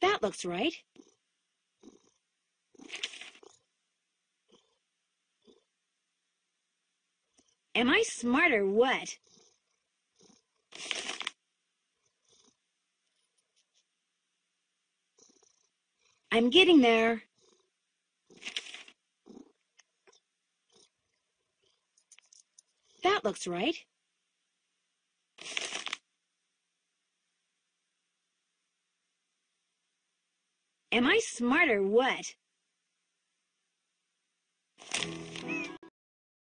That looks right. Am I smart or what? I'm getting there. That looks right. Am I smart or what?